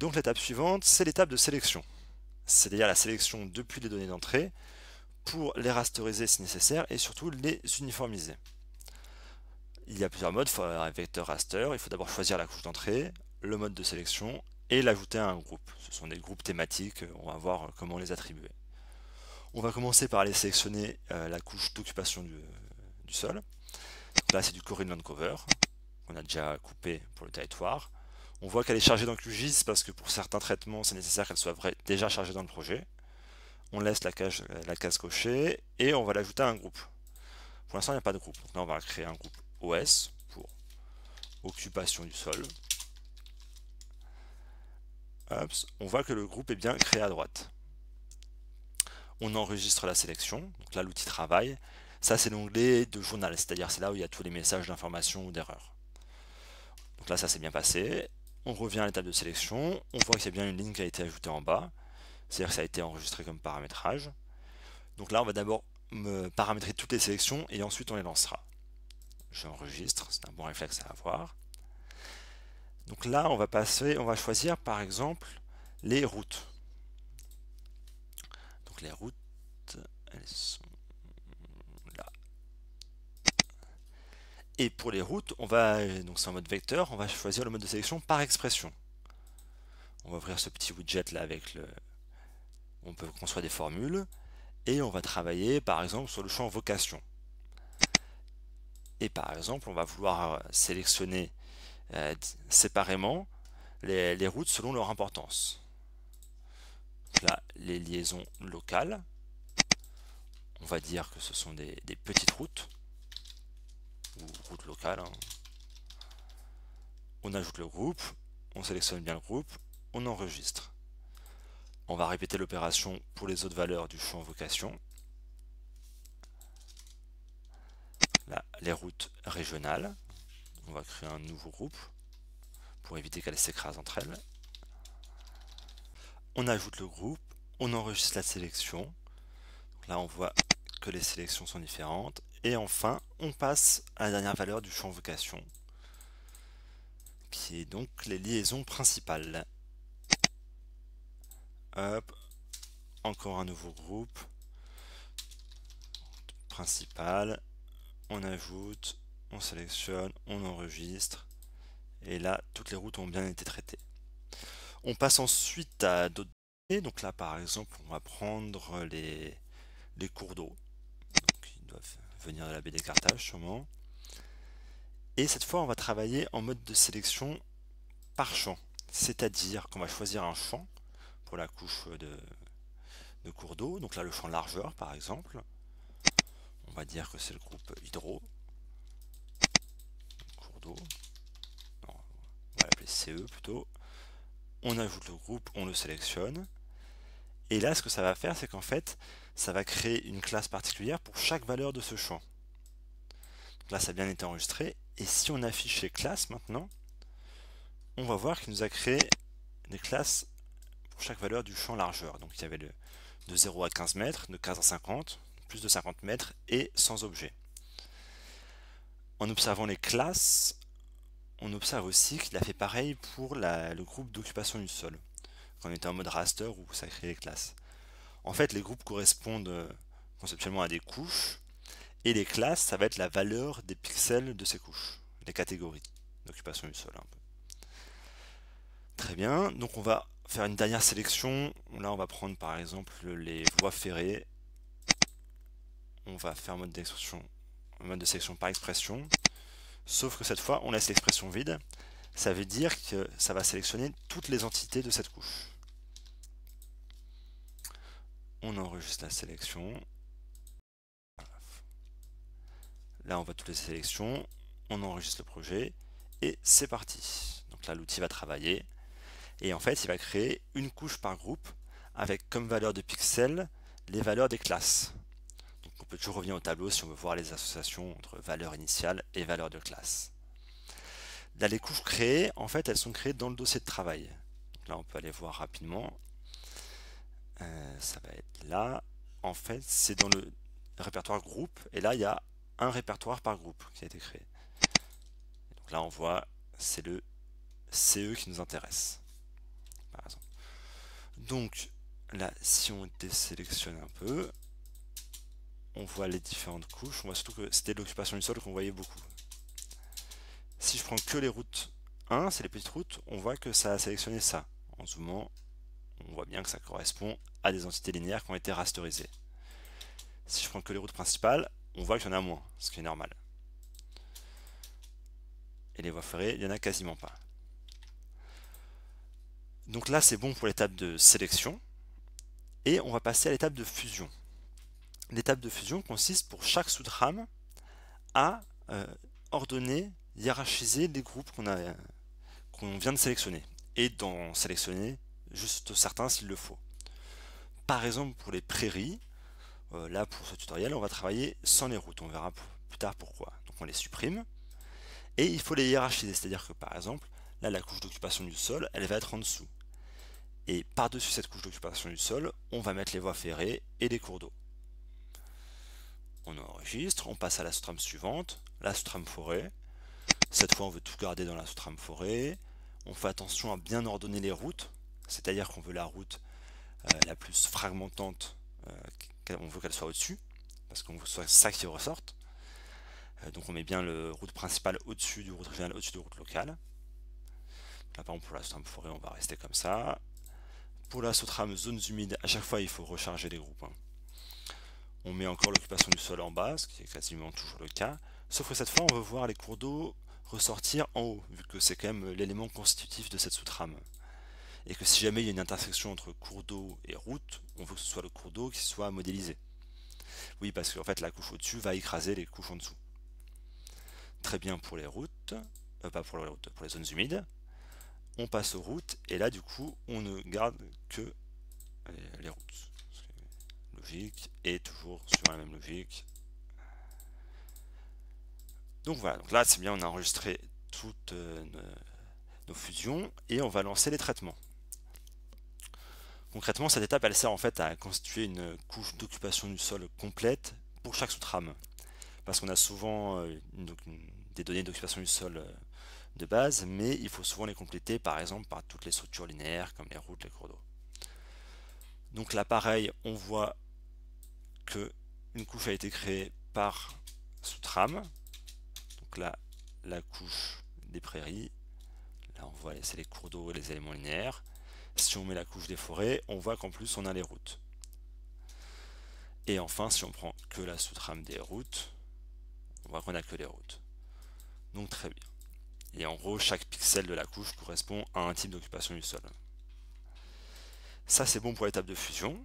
Donc l'étape suivante, c'est l'étape de sélection. C'est-à-dire la sélection depuis les données d'entrée pour les rasteriser si nécessaire et surtout les uniformiser. Il y a plusieurs modes, faut un vecteur raster, il faut d'abord choisir la couche d'entrée, le mode de sélection et l'ajouter à un groupe. Ce sont des groupes thématiques, on va voir comment les attribuer. On va commencer par aller sélectionner euh, la couche d'occupation du, sol. là c'est du Land Cover, qu'on a déjà coupé pour le territoire. On voit qu'elle est chargée dans QGIS parce que pour certains traitements c'est nécessaire qu'elle soit déjà chargée dans le projet. On laisse la case, cochée et on va l'ajouter à un groupe. Pour l'instant il n'y a pas de groupe, donc là on va créer un groupe OS pour occupation du sol. on voit que le groupe est bien créé à droite. On enregistre la sélection, donc là l'outil travail. Ça c'est l'onglet de journal, c'est-à-dire c'est là où il y a tous les messages d'information ou d'erreur. Donc là ça s'est bien passé. On revient à l'étape de sélection, on voit y a bien une ligne qui a été ajoutée en bas, c'est-à-dire que ça a été enregistré comme paramétrage. Donc là on va d'abord paramétrer toutes les sélections et ensuite on les lancera j'enregistre, c'est un bon réflexe à avoir. Donc là, on va passer, on va choisir par exemple les routes. Donc les routes, elles sont là. Et pour les routes, on va, donc c'est en mode vecteur, on va choisir le mode de sélection par expression. On va ouvrir ce petit widget là avec le, on peut construire des formules et on va travailler par exemple sur le champ vocation. Et par exemple, on va vouloir euh, sélectionner euh, séparément les, routes selon leur importance. là, les liaisons locales, on va dire que ce sont des, petites routes, ou routes locales. Hein. On ajoute le groupe, on sélectionne bien le groupe, on enregistre. On va répéter l'opération pour les autres valeurs du champ vocation. les routes régionales. On va créer un nouveau groupe pour éviter qu'elles s'écrasent entre elles. On ajoute le groupe, on enregistre la sélection. là, on voit que les sélections sont différentes. Et enfin, on passe à la dernière valeur du champ vocation, qui est donc les liaisons principales. Hop, encore un nouveau groupe principal on ajoute, on sélectionne, on enregistre. Et là, toutes les routes ont bien été traitées. On passe ensuite à d'autres données. Donc là, par exemple, on va prendre les, les cours d'eau. Doivent venir de la baie des Cartages, sûrement. Et cette fois, on va travailler en mode de sélection par champ. C'est-à-dire qu'on va choisir un champ pour la couche de, de cours d'eau. Donc là, le champ largeur, par exemple on va dire que c'est le groupe hydro, cours d'eau, on va l'appeler CE plutôt, on ajoute le groupe, on le sélectionne, et là ce que ça va faire c'est qu'en fait ça va créer une classe particulière pour chaque valeur de ce champ. Donc là ça a bien été enregistré, et si on affiche les classes maintenant, on va voir qu'il nous a créé des classes pour chaque valeur du champ largeur. Donc il y avait de 0 à 15 mètres, de 15 à 50, plus de 50 mètres et sans objet. En observant les classes, on observe aussi qu'il a fait pareil pour le groupe d'occupation du sol, quand on était en mode raster où ça crée les classes. En fait, les groupes correspondent euh, conceptuellement à des couches, et les classes, ça va être la valeur des pixels de ces couches, les catégories d'occupation du sol. Très bien, donc on va faire une dernière sélection. Là, on va prendre par exemple les voies ferrées on va faire mode de sélection par expression. Sauf que cette fois, on laisse l'expression vide. Ça veut dire que ça va sélectionner toutes les entités de cette couche. On enregistre la sélection. Là, on voit toutes les sélections. On enregistre le projet. Et c'est parti. Donc là, l'outil va travailler. Et en fait, il va créer une couche par groupe avec comme valeur de pixels les valeurs des classes on peut toujours revenir au tableau si on veut voir les associations entre valeur initiale et valeur de classe. Là, les couches créées, en fait, elles sont créées dans le dossier de travail. là, on peut aller voir rapidement. Euh, ça va être là. En fait, c'est dans le répertoire groupe. Et là, il y a un répertoire par groupe qui a été créé. donc là, on voit, c'est le CE qui nous intéresse. par exemple. Donc là, si on désélectionne un peu, on voit les différentes couches. On voit surtout que c'était l'occupation du sol qu'on voyait beaucoup. Si je prends que les routes 1, c'est les petites routes, on voit que ça a sélectionné ça. En zoomant, on voit bien que ça correspond à des entités linéaires qui ont été rasterisées. Si je prends que les routes principales, on voit qu'il y en a moins, ce qui est normal. Et les voies ferrées, il n'y en a quasiment pas. Donc là, c'est bon pour l'étape de sélection. Et on va passer à l'étape de fusion. L'étape de fusion consiste pour chaque sous-trame à euh, ordonner, hiérarchiser les groupes qu'on vient de sélectionner et d'en sélectionner juste certains s'il le faut. Par exemple pour les prairies, euh, là pour ce tutoriel on va travailler sans les routes, on verra plus tard pourquoi. Donc on les supprime et il faut les hiérarchiser, c'est-à-dire que par exemple là la couche d'occupation du sol elle va être en dessous. Et par-dessus cette couche d'occupation du sol, on va mettre les voies ferrées et les cours d'eau. On enregistre, on passe à la sous-trame suivante, la sous-trame forêt. Cette fois on veut tout garder dans la sous-trame forêt. On fait attention à bien ordonner les routes, c'est-à-dire qu'on veut la route euh, la plus fragmentante, euh, on veut qu'elle soit au-dessus, parce qu'on veut que ce soit ça qui ressorte. Euh, donc on met bien le route principale au-dessus du route régional, au-dessus du route locale. Là par exemple pour la sous-trame forêt, on va rester comme ça. Pour la sous-trame zones humides, à chaque fois il faut recharger les groupes. Hein. On met encore l'occupation du sol en bas, ce qui est quasiment toujours le cas. Sauf que cette fois, on veut voir les cours d'eau ressortir en haut, vu que c'est quand même l'élément constitutif de cette sous-trame. Et que si jamais il y a une intersection entre cours d'eau et route, on veut que ce soit le cours d'eau qui soit modélisé. Oui, parce qu'en fait, la couche au-dessus va écraser les couches en dessous. Très bien pour les routes, euh, pas pour les routes, pour les zones humides. On passe aux routes, et là, du coup, on ne garde que les routes logique et toujours sur la même logique. Donc voilà, donc là c'est bien, on a enregistré toutes euh, nos, fusions et on va lancer les traitements. Concrètement, cette étape, elle sert en fait à constituer une couche d'occupation du sol complète pour chaque sous-trame. Parce qu'on a souvent euh, des données d'occupation du sol euh, de base, mais il faut souvent les compléter par exemple par toutes les structures linéaires comme les routes, les cours d'eau. Donc là pareil, on voit une couche a été créée par sous-trame. Donc là, la couche des prairies. Là, on voit, c'est les cours d'eau et les éléments linéaires. Si on met la couche des forêts, on voit qu'en plus, on a les routes. Et enfin, si on prend que la sous-trame des routes, on voit qu'on a que les routes. Donc très bien. Et en gros, chaque pixel de la couche correspond à un type d'occupation du sol. Ça, c'est bon pour l'étape de fusion.